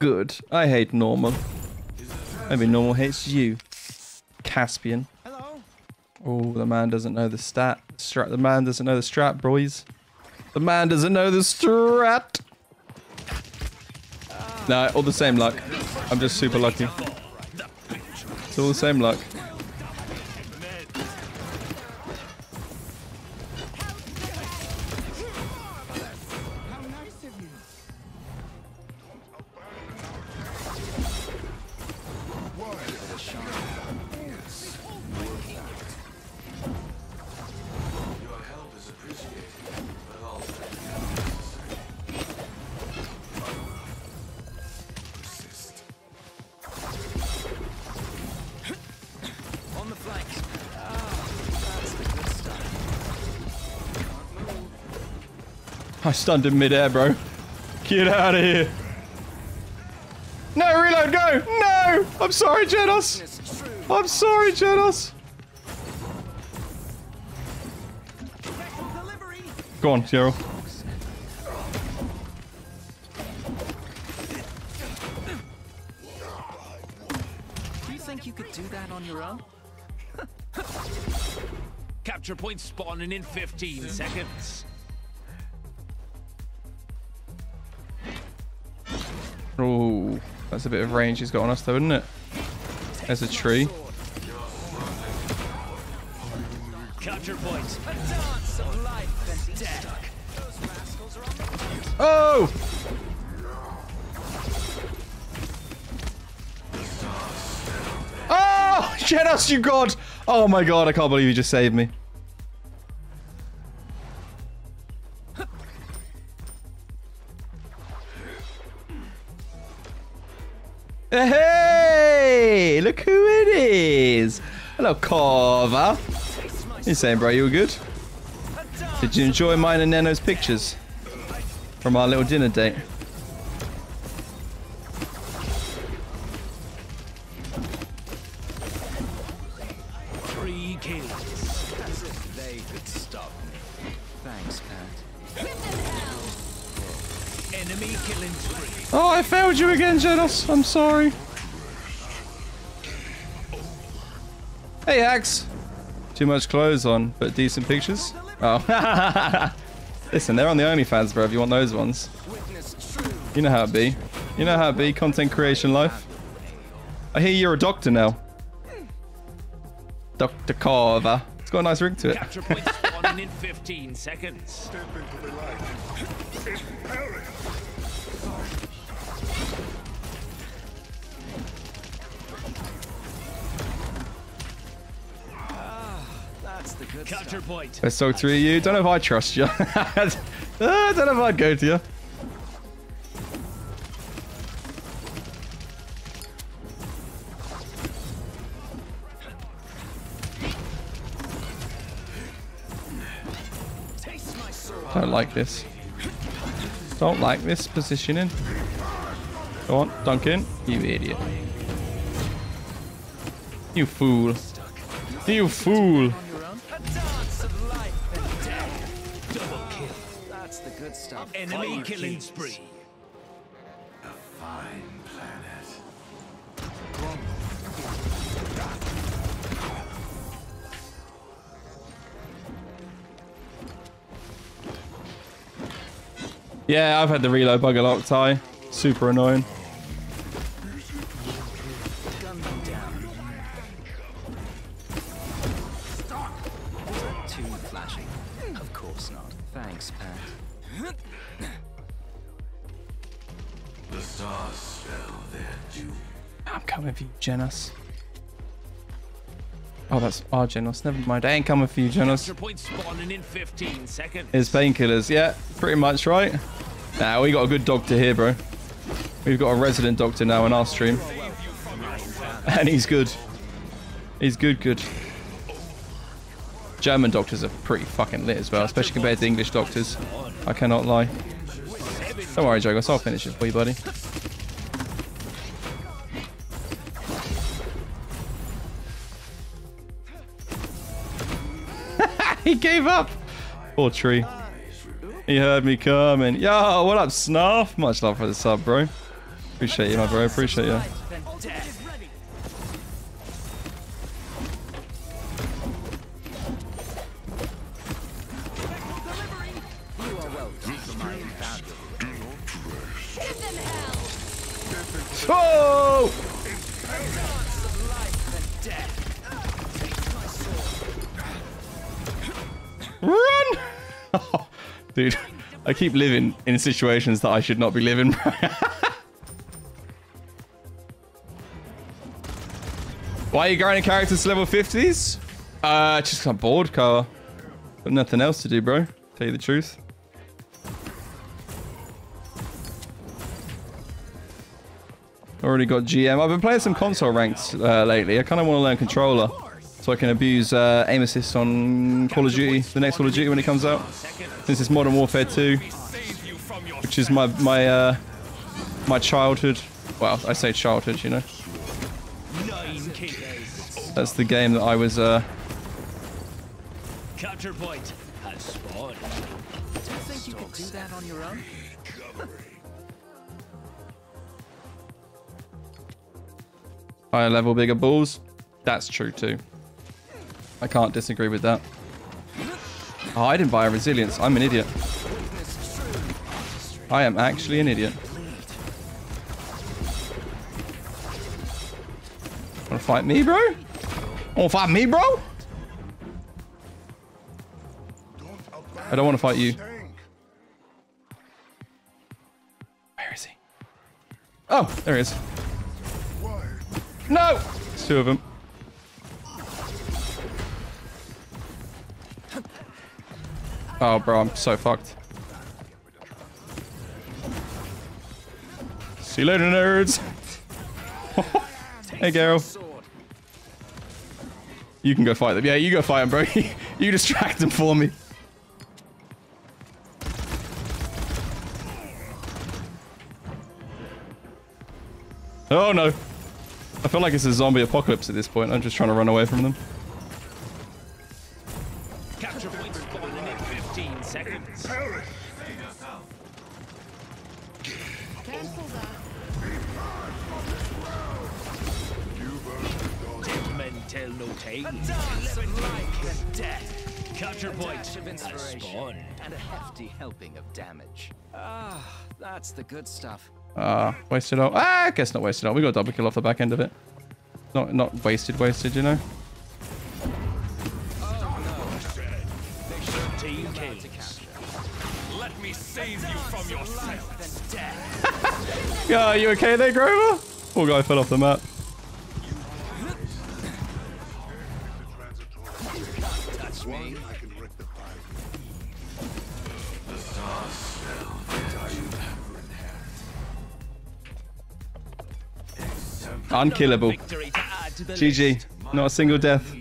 Good. I hate normal. Maybe normal hates you. Caspian. Oh, the man doesn't know the stat. Strat. The man doesn't know the strat, boys. The man doesn't know the strat. No, all the same luck. I'm just super lucky. It's all the same luck. I stunned in midair, bro. Get out of here. No, reload, go! No! I'm sorry, Jenos. I'm sorry, Jenos. Go on, Zero. Do you think you could do that on your own? Capture point spawning in 15 seconds. Oh, that's a bit of range he's got on us, though, isn't it? There's a tree. Capture point. A dance of life and death. Those rascals are on the. Oh! Oh! Jenos, you god! Oh my god, I can't believe you just saved me. Hey! Look who it is! Hello, Corva. You saying, bro, you were good? Did you enjoy mine and Neno's pictures from our little dinner date? Oh, I failed you again, Jenos. I'm sorry. Hey, Axe. Too much clothes on, but decent pictures. Oh. Listen, they're on the OnlyFans, bro, if you want those ones. You know how it be. You know how it be, content creation life. I hear you're a doctor now. Dr. Carver. It's got a nice ring to it. Capture point spawning in 15 seconds. Capture point. Let's talk through you. Don't know if I trust you. I don't know if I'd go to you. Don't like this. Don't like this positioning. Go on, Duncan. You idiot. You fool. You fool. Good stuff. Enemy Fire killing kills. spree. A fine planet. Yeah, I've had the reload bug a lot, Ty. Super annoying. Gun them down. Too flashing. Of course not. Thanks, Pat. The stars spell their doom. I'm coming for you, Jenos. Oh, that's our Jenos. Never mind. I ain't coming for you, Jenos. Capture point spawning in 15 seconds. It's painkillers. Yeah, pretty much, right? Nah, we got a good doctor here, bro. We've got a resident doctor now in our stream. And he's good. He's good, good. German doctors are pretty fucking lit as well, especially compared to English doctors. I cannot lie. Don't worry, Jogos. I'll finish it for you, buddy. he gave up. Poor tree. He heard me coming. Yo, what up, Snarf? Much love for the sub, bro. Appreciate you, my bro. Appreciate you. You Oh! Run! Dude, I keep living in situations that I should not be living. Why are you grinding characters to level 50s? Uh, just I'm bored, Carl. Got nothing else to do, bro. Tell you the truth. Already got GM. I've been playing some console ranks uh, lately. I kind of want to learn controller so I can abuse uh, aim assist on Call of Duty, the next Call of Duty when it comes out. Since it's Modern Warfare 2, which is my my uh, my childhood. Well, I say childhood, you know. That's the game that I was. Uh, Capture point has spawned. Do you think you could do that on your own? higher level, bigger balls. That's true too. I can't disagree with that. Oh, I didn't buy a resilience. I'm an idiot. I am actually an idiot. Wanna fight me, bro? Wanna fight me, bro? I don't want to fight you. Where is he? Oh, there he is. No! Two of them. Oh, bro, I'm so fucked. See you later, nerds. hey. Sword. You can go fight them. Yeah, you go fight them, bro. you distract them for me. Oh, no. I feel like it's a zombie apocalypse at this point. I'm just trying to run away from them. Capture point spawning in 15 seconds. Cancel that. Dead men tell no tales. Dance of life and death. Capture point Dash of has inspiration. spawned. And a hefty helping of damage. Ah, that's the good stuff. Ah, wasted all. Ah, I guess not wasted all. We got a double kill off the back end of it. Not not wasted, wasted, you know. 13 To kills. capture. Let me save you from yourself. Life and death. Yeah, are you okay there, Grover? Poor guy fell off the map. Unkillable. To to GG. Not a single death.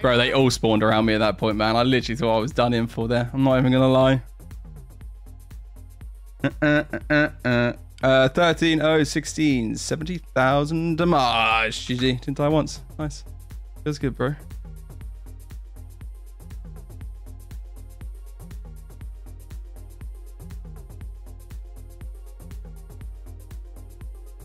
Bro, they all spawned around me at that point, man. I literally thought I was done in for there. I'm not even gonna lie. Uh, uh, uh, uh. Uh, 13, 0, 16, 70,000 damage. GG. Didn't die once. Nice. Feels good, bro.